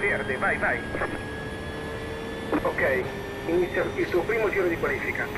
Verde, vai, vai. Ok, inizia il tuo primo giro di qualifica.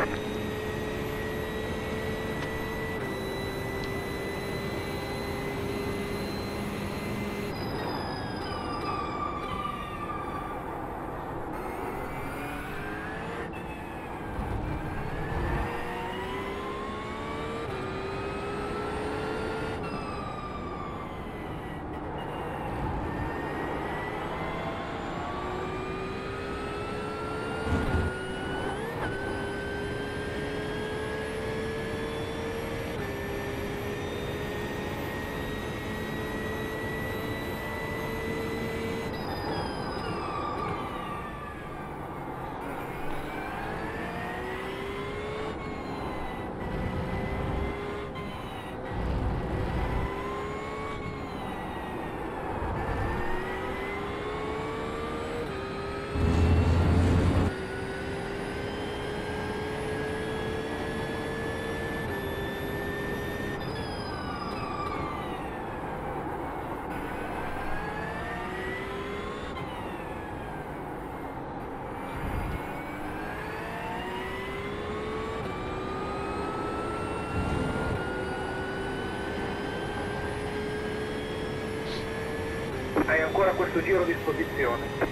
Hai ancora questo giro a disposizione.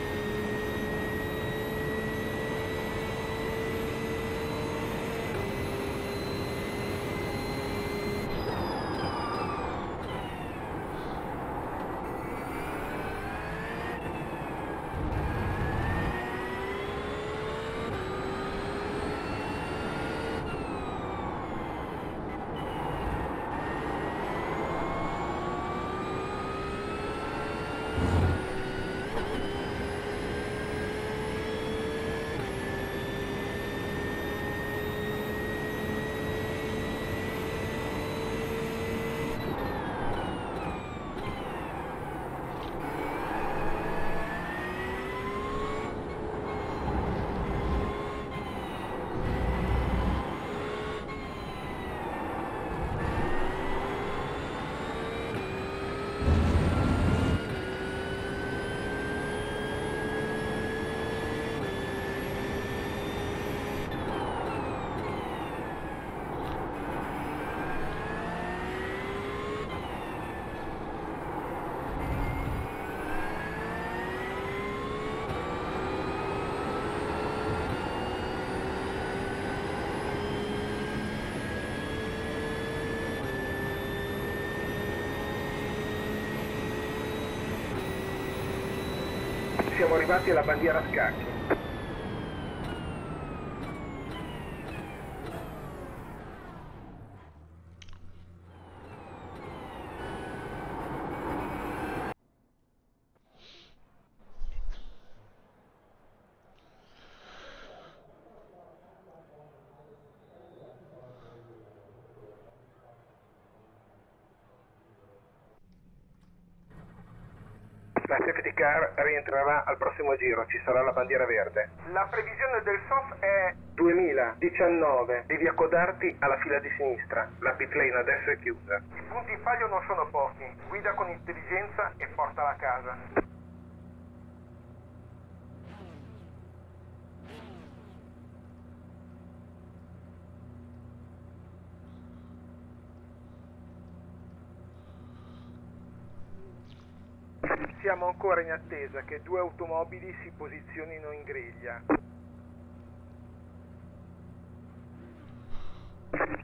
Siamo arrivati alla bandiera a scacchi. La safety car rientrerà al prossimo giro, ci sarà la bandiera verde. La previsione del SOF è 2019. Devi accodarti alla fila di sinistra. La pit lane adesso è chiusa. I punti in fallo non sono pochi. Guida con intelligenza e portala a casa. Siamo ancora in attesa che due automobili si posizionino in griglia.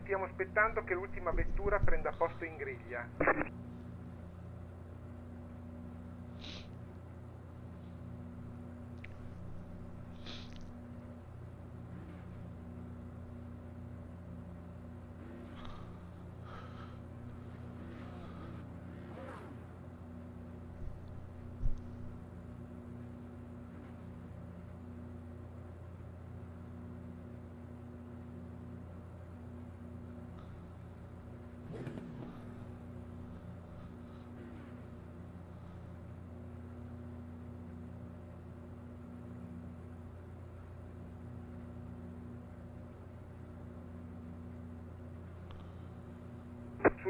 Stiamo aspettando che l'ultima vettura prenda posto in griglia.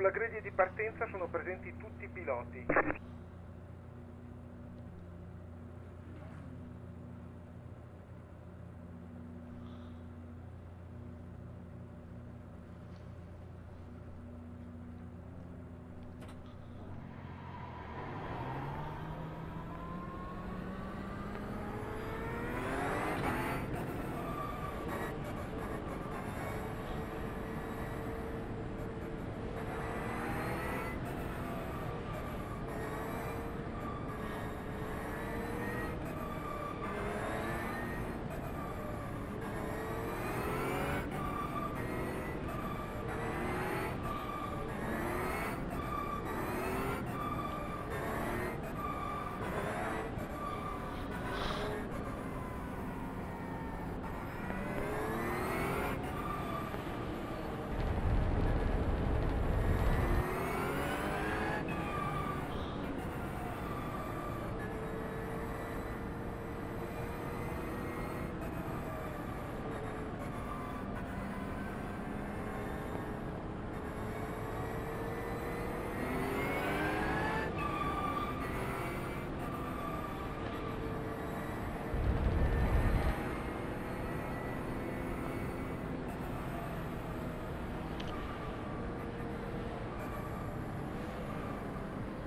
Sulla griglia di partenza sono presenti tutti i piloti.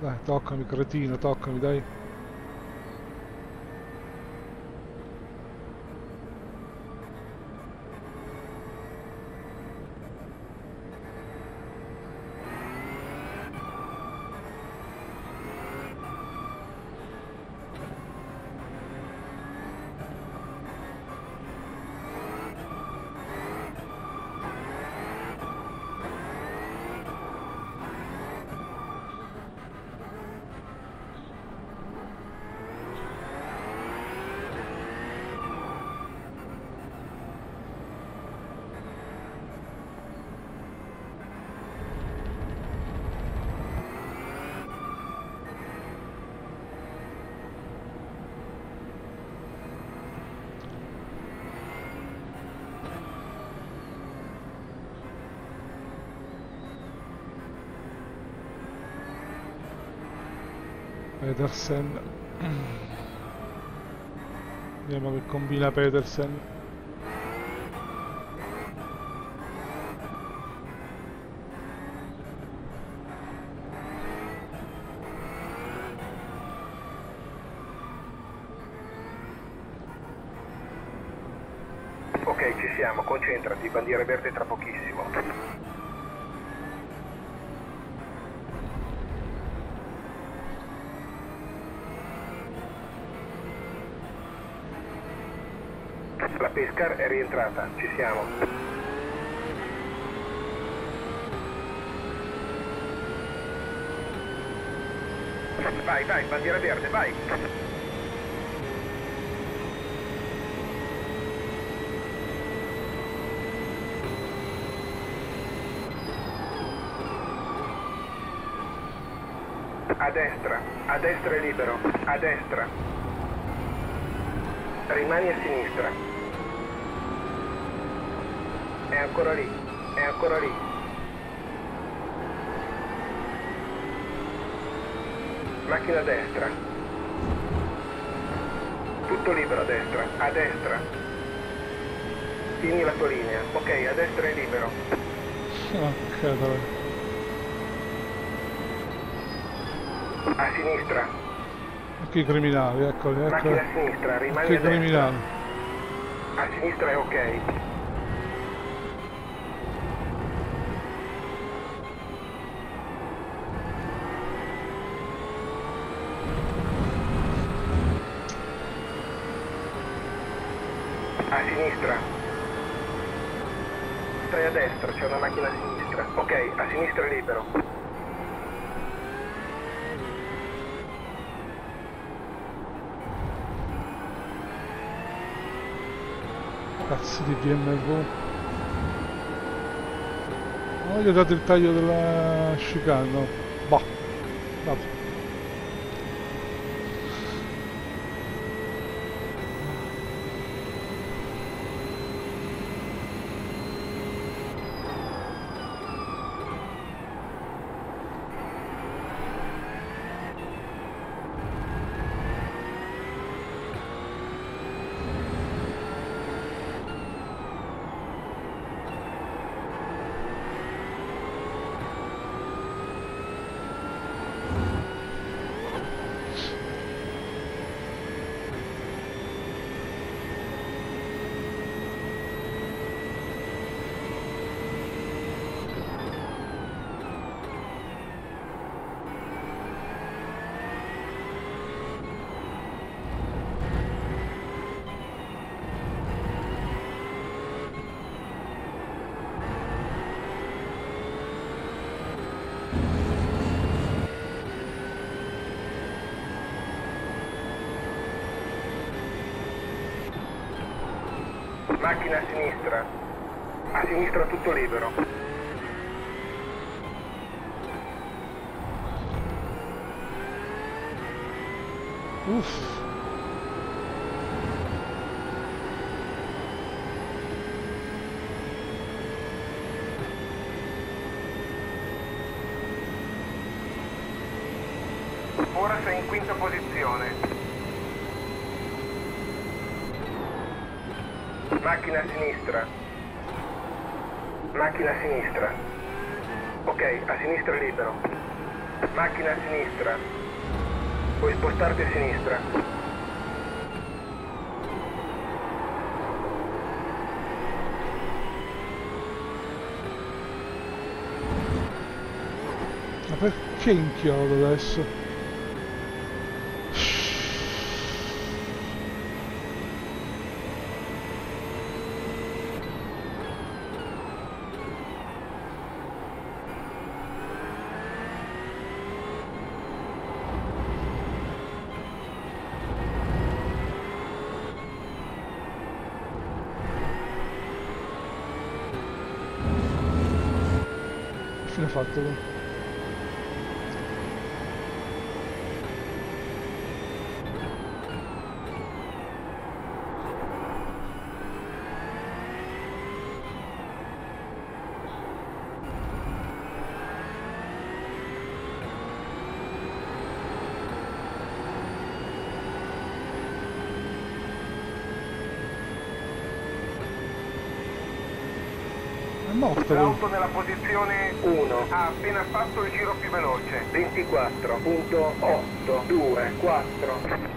Dai, toccami, cretino, toccami, dai. Pedersen vediamo che combina Pedersen Ok, ci siamo, concentrati, bandiera verde tra Rientrata, ci siamo. Vai, vai, bandiera verde, vai. A destra, a destra è libero, a destra. Rimani a sinistra. È ancora lì, è ancora lì. Macchina a destra. Tutto libero a destra, a destra. Tieni la tua linea. Ok, a destra è libero. dai A sinistra. ecco i criminali eccoli ecco Macchina a sinistra, rimani ecco a criminali A sinistra è ok. A sinistra. Stai a destra, c'è una macchina a sinistra. Ok, a sinistra è libero. Gli ho dato il taglio della chicane Macchina a sinistra. A sinistra tutto libero. uff Ora sei in quinta posizione. Macchina a sinistra. Macchina a sinistra. Ok, a sinistra libero. Macchina a sinistra. Puoi spostarti a sinistra. Ma perché inchiodo adesso? Fine fatto? lui? È morto lui. L'auto nella posizione 1 ha appena fatto il giro più veloce. 24.824.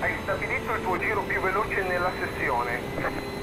Hai stabilito il tuo giro più veloce nella sessione.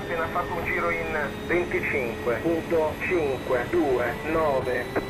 Appena fatto un giro in 25.529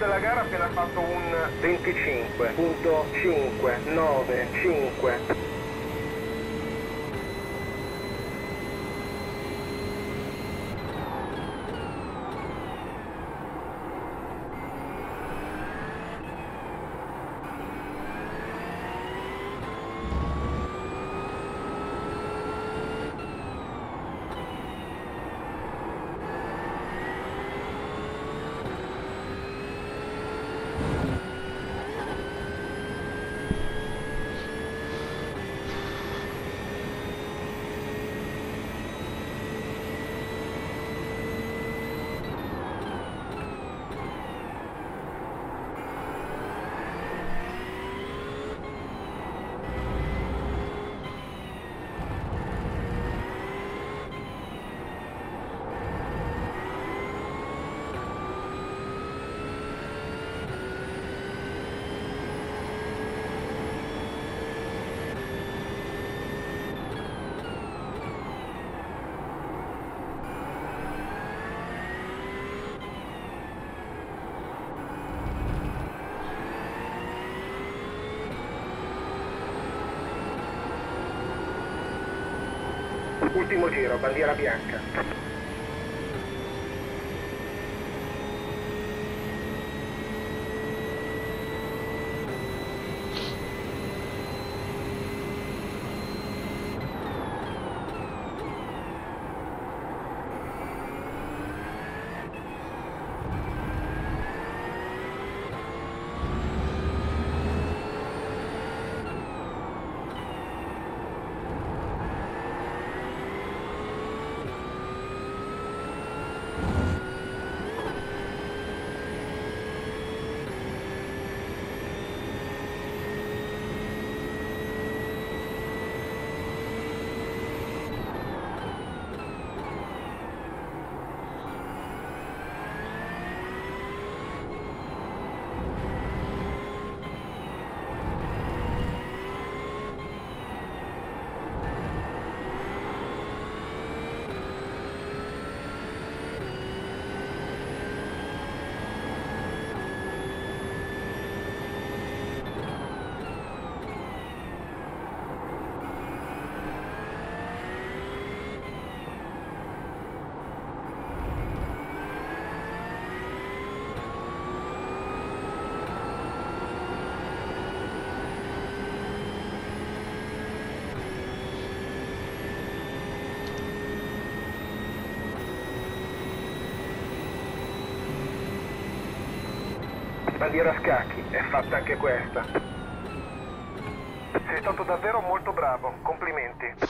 della gara ha appena fatto un 25.595. Ultimo giro, bandiera bianca. Bandiera scacchi, è fatta anche questa. Sei stato davvero molto bravo, complimenti.